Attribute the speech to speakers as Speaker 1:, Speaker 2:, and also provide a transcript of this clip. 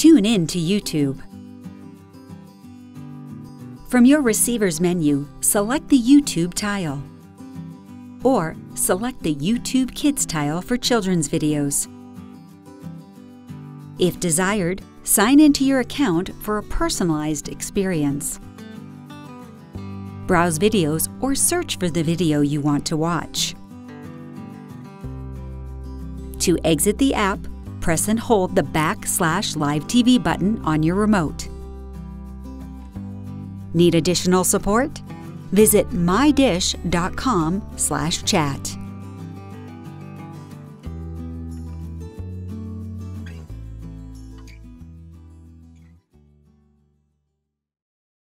Speaker 1: Tune in to YouTube. From your receiver's menu, select the YouTube tile. Or select the YouTube Kids tile for children's videos. If desired, sign into your account for a personalized experience. Browse videos or search for the video you want to watch. To exit the app, press and hold the backslash live TV button on your remote. Need additional support? Visit mydish.com/chat.